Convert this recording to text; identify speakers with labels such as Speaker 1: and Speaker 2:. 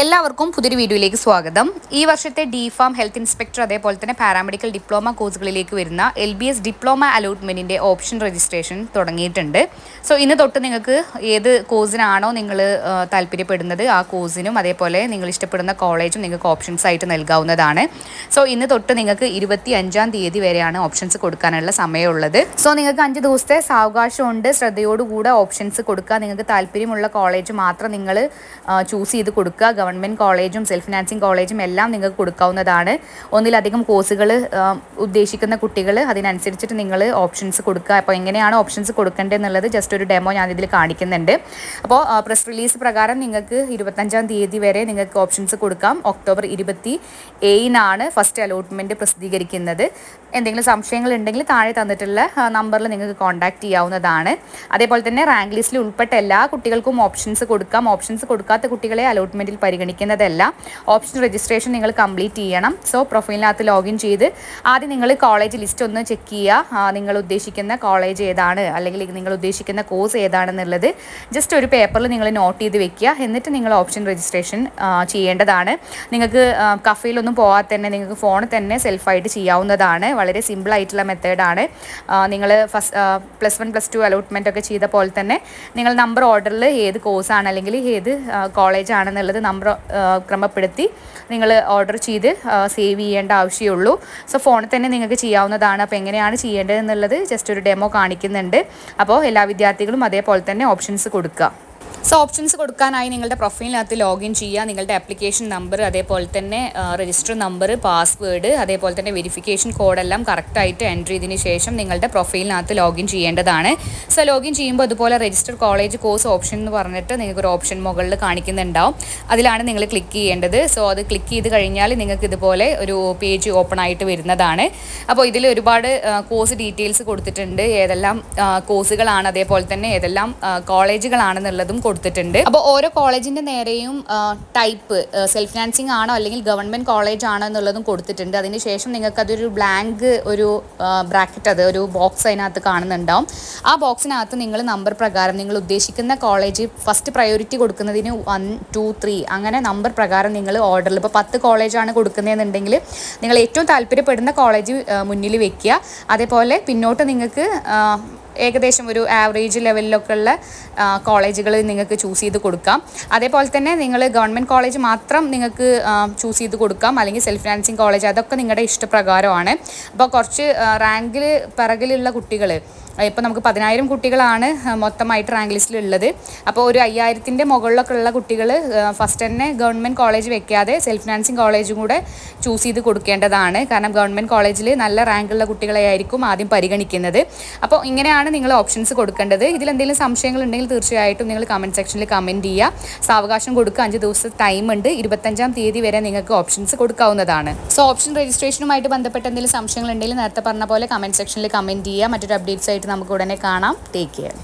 Speaker 1: എല്ലാവർക്കും പുതിയൊരു വീഡിയോയിലേക്ക് സ്വാഗതം. ഈ വർഷത്തെ ഡി ഫാം ഹെൽത്ത് ഇൻസ്പെക്ടർ അതേപോലെ തന്നെ പാരാമെഡിക്കൽ ഡിപ്ലോമ കോഴ്സുകളിലേക്ക് വരുന്ന എൽ ബി എസ് ഡിപ്ലോമ അലോട്ട്മെന്റിന്റെ ഓപ്ഷൻ രജിസ്ട്രേഷൻ തുടങ്ങിയിട്ടുണ്ട്. സോ ഇന്ന് തൊട്ട് നിങ്ങൾക്ക് ഏത് കോഴ്സിനാണോ നിങ്ങൾ താല്പര്യപ്പെടുന്നത് ആ കോഴ്സിനും അതേപോലെ നിങ്ങൾ ഇഷ്ടപ്പെടുന്ന കോളേജും നിങ്ങൾക്ക് ഓപ്ഷൻസ് ആയിട്ട് നൽകാവുന്നതാണ്. സോ ഇന്ന് തൊട്ട് നിങ്ങൾക്ക് ഇരുപത്തി അഞ്ചാം തീയതി വരെയാണ് ഓപ്ഷൻസ് കൊടുക്കാനുള്ള സമയമുള്ളത്. സോ നിങ്ങൾക്ക് അഞ്ച് ദിവസത്തെ സാവകാശമുണ്ട്. ശ്രദ്ധയോടുകൂടെ ഓപ്ഷൻസ് കൊടുക്കുക. നിങ്ങൾക്ക് താല്പര്യമുള്ള കോളേജ് മാത്രം നിങ്ങൾ ചൂസ് ചെയ്ത് കൊടുക്കുക. ഗവൺമെന്റ് കോളേജും സെൽഫ് ഫിനാൻസിങ് കോളേജും എല്ലാം നിങ്ങൾക്ക് കൊടുക്കാവുന്നതാണ്. ഒന്നിലധികം കോഴ്സുകൾ ഉദ്ദേശിക്കുന്ന കുട്ടികൾ അതിനനുസരിച്ചിട്ട് നിങ്ങൾ ഓപ്ഷൻസ് കൊടുക്കുക. അപ്പോൾ എങ്ങനെയാണ് ഓപ്ഷൻസ് കൊടുക്കേണ്ടതെന്നുള്ളത് ജസ്റ്റ് ഒരു ഡെമോ ഞാൻ ഞാനിതിൽ കാണിക്കുന്നുണ്ട്. അപ്പോൾ പ്രസ് റിലീസ് പ്രകാരം നിങ്ങൾക്ക് ഇരുപത്തഞ്ചാം തീയതി വരെ നിങ്ങൾക്ക് ഓപ്ഷൻസ് കൊടുക്കാം. ഒക്ടോബർ ഇരുപത്തി ഏഴിനാണ് ഫസ്റ്റ് അലോട്ട്മെന്റ് പ്രസിദ്ധീകരിക്കുന്നത്. എന്തെങ്കിലും സംശയങ്ങൾ ഉണ്ടെങ്കിൽ താഴെ തന്നിട്ടുള്ള നമ്പറിൽ നിങ്ങൾക്ക് കോൺടാക്ട് ചെയ്യാവുന്നതാണ്. അതേപോലെ തന്നെ റാങ്ക് ലിസ്റ്റിൽ ഉൾപ്പെട്ട എല്ലാ കുട്ടികൾക്കും ഓപ്ഷൻസ് കൊടുക്കാം. ഓപ്ഷൻസ് കൊടുക്കാത്ത കുട്ടികളെ അലോട്ട്മെന്റിൽ പരിഗണിക്കുന്നതല്ല. ഓപ്ഷൻ രജിസ്ട്രേഷൻ നിങ്ങൾ കംപ്ലീറ്റ് ചെയ്യണം. സോ പ്രൊഫൈലിനകത്ത് ലോഗിൻ ചെയ്ത് ആദ്യം നിങ്ങൾ കോളേജ് ലിസ്റ്റ് ഒന്ന് ചെക്ക് ചെയ്യുക. നിങ്ങൾ ഉദ്ദേശിക്കുന്ന കോളേജ് ഏതാണ്? അല്ലെങ്കിൽ നിങ്ങൾ ഉദ്ദേശിക്കുന്ന കോഴ്സ് ഏതാണെന്നുള്ളത് ജസ്റ്റ് ഒരു പേപ്പറിൽ നിങ്ങൾ നോട്ട് ചെയ്ത് വെക്കുക. എന്നിട്ട് നിങ്ങൾ ഓപ്ഷൻ രജിസ്ട്രേഷൻ ചെയ്യേണ്ടതാണ്. നിങ്ങൾക്ക് കഫയിലൊന്നും പോകാതെ തന്നെ നിങ്ങൾക്ക് ഫോണിൽ തന്നെ സെൽഫായിട്ട് ചെയ്യാവുന്നതാണ്. വളരെ സിമ്പിൾ ആയിട്ടുള്ള മെത്തേഡാണ് നിങ്ങൾ first plus one plus two allotment ഒക്കെ ചെയ്ത പോലെ തന്നെ നിങ്ങൾ നമ്പർ ഓർഡറിൽ ഏത് കോഴ്സാണ് അല്ലെങ്കിൽ ഏത് കോളേജ് ആണെന്നുള്ളത് നമ്പർ ക്രമപ്പെടുത്തി നിങ്ങൾ ഓർഡർ ചെയ്ത് സേവ് ചെയ്യേണ്ട ആവശ്യമുള്ളൂ. സോ ഫോണിൽ തന്നെ നിങ്ങൾക്ക് ചെയ്യാവുന്നതാണ്. അപ്പോൾ എങ്ങനെയാണ് ചെയ്യേണ്ടത് എന്നുള്ളത് ജസ്റ്റ് ഒരു ഡെമോ കാണിക്കുന്നുണ്ട്. അപ്പോൾ എല്ലാ വിദ്യാർത്ഥികളും അതേപോലെ തന്നെ ഓപ്ഷൻസ് കൊടുക്കുക. സോ ഓപ്ഷൻസ് കൊടുക്കാനായി നിങ്ങളുടെ പ്രൊഫൈലിനകത്ത് ലോഗിൻ ചെയ്യുക നിങ്ങളുടെ ആപ്ലിക്കേഷൻ നമ്പർ അതേപോലെ തന്നെ രജിസ്റ്റർ നമ്പർ പാസ്വേഡ് അതേപോലെ തന്നെ വെരിഫിക്കേഷൻ കോഡെല്ലാം കറക്റ്റായിട്ട് എന്റർ ചെയ്തതിന് ശേഷം നിങ്ങളുടെ പ്രൊഫൈലിനകത്ത് ലോഗിൻ ചെയ്യേണ്ടതാണ്. സോ ലോഗിൻ ചെയ്യുമ്പോൾ അതുപോലെ രജിസ്റ്റർ കോളേജ് കോഴ്സ് ഓപ്ഷൻ എന്ന് പറഞ്ഞിട്ട് നിങ്ങൾക്ക് ഒരു ഓപ്ഷൻ മുകളിൽ കാണിക്കുന്നുണ്ടാവും. അതിലാണ് നിങ്ങൾ ക്ലിക്ക് ചെയ്യേണ്ടത്. സോ അത് ക്ലിക്ക് ചെയ്ത് കഴിഞ്ഞാൽ നിങ്ങൾക്ക് ഇതുപോലെ ഒരു പേജ് ഓപ്പൺ ആയിട്ട് വരുന്നതാണ്. അപ്പോൾ ഇതിൽ ഒരുപാട് കോഴ്സ് ഡീറ്റെയിൽസ് കൊടുത്തിട്ടുണ്ട്. ഏതെല്ലാം കോഴ്സുകളാണ് അതേപോലെ തന്നെ ഏതെല്ലാം കോളേജുകളാണെന്നുള്ളതും കൊടുത്തിട്ടുണ്ട്. അപ്പോൾ ഓരോ കോളേജിന്റെ നേരെയും ടൈപ്പ് സെൽഫ് ഫിനാൻസിങ് ആണോ അല്ലെങ്കിൽ ഗവൺമെന്റ് കോളേജ് ആണോ എന്നുള്ളതും കൊടുത്തിട്ടുണ്ട്. അതിന് ശേഷം നിങ്ങൾക്ക് അതൊരു ബ്ലാങ്ക് ഒരു ബ്രാക്കറ്റ് അത് ഒരു ബോക്സ് അതിനകത്ത് കാണുന്നുണ്ടാവും. ആ ബോക്സിനകത്ത് നിങ്ങൾ നമ്പർ പ്രകാരം നിങ്ങൾ ഉദ്ദേശിക്കുന്ന കോളേജ് ഫസ്റ്റ് പ്രയോറിറ്റി കൊടുക്കുന്നതിന് വൺ ടു ത്രീ അങ്ങനെ നമ്പർ പ്രകാരം നിങ്ങൾ ഓർഡറിൽ ഇപ്പോൾ പത്ത് കോളേജാണ് കൊടുക്കുന്നതെന്നുണ്ടെങ്കിൽ നിങ്ങൾ ഏറ്റവും താല്പര്യപ്പെടുന്ന കോളേജ് മുന്നിൽ വെക്കുക. അതേപോലെ പിന്നോട്ട് നിങ്ങൾക്ക് ഏകദേശം ഒരു ആവറേജ് ലെവലിലൊക്കെ ഉള്ള കോളേജുകൾ നിങ്ങൾക്ക് ചൂസ് ചെയ്ത് കൊടുക്കാം. അതേപോലെ തന്നെ നിങ്ങൾ ഗവൺമെന്റ് കോളേജ് മാത്രം നിങ്ങൾക്ക് ചൂസ് ചെയ്ത് കൊടുക്കാം. അല്ലെങ്കിൽ സെൽഫ് ഫിനാൻസിങ് കോളേജ് അതൊക്കെ നിങ്ങളുടെ ഇഷ്ടപ്രകാരമാണ്. അപ്പോൾ കുറച്ച് റാങ്കിൽ പിറകിലുള്ള കുട്ടികൾ ഇപ്പോൾ നമുക്ക് പതിനായിരം കുട്ടികളാണ് മൊത്തമായിട്ട് റാങ്ക് ലിസ്റ്റിൽ ഉള്ളത് അപ്പോൾ ഒരു അയ്യായിരത്തിന്റെ മുകളിലൊക്കെ ഉള്ള കുട്ടികൾ ഫസ്റ്റ് തന്നെ ഗവൺമെന്റ് കോളേജ് വെക്കാതെ സെൽഫ് ഫിനാൻസിങ് കോളേജും കൂടെ ചൂസ് ചെയ്ത് കൊടുക്കേണ്ടതാണ്. കാരണം ഗവൺമെന്റ് കോളേജിൽ നല്ല റാങ്കുള്ള കുട്ടികളെ ആയിരിക്കും ആദ്യം പരിഗണിക്കുന്നത്. അപ്പോൾ ഇങ്ങനെയാണ് നിങ്ങൾ ഓപ്ഷൻസ് കൊടുക്കേണ്ടത്. ഇതിലെന്തെങ്കിലും സംശയങ്ങൾ ഉണ്ടെങ്കിൽ തീർച്ചയായിട്ടും നിങ്ങൾ കമന്റ് സെക്ഷനിൽ കമന്റ് ചെയ്യുക സാവകാശം കൊടുക്കുക. അഞ്ച് ദിവസം ടൈം ഉണ്ട്. ഇരുപത്തഞ്ചാം തീയതി വരെ നിങ്ങൾക്ക് ഓപ്ഷൻസ് കൊടുക്കാവുന്നതാണ്. സോ ഓപ്ഷൻ രജിസ്ട്രേഷനുമായിട്ട് ബന്ധപ്പെട്ട എന്തെങ്കിലും സംശയങ്ങൾ ഉണ്ടെങ്കിൽ നേരത്തെ പറഞ്ഞ പോലെ കമന്റ് സെക്ഷനിൽ കമന്റ് ചെയ്യുക മറ്റൊരു അപ്ഡേറ്റ്സ് ആയിട്ട് നമുക്ക് ഉടനെ കാണാം. Take care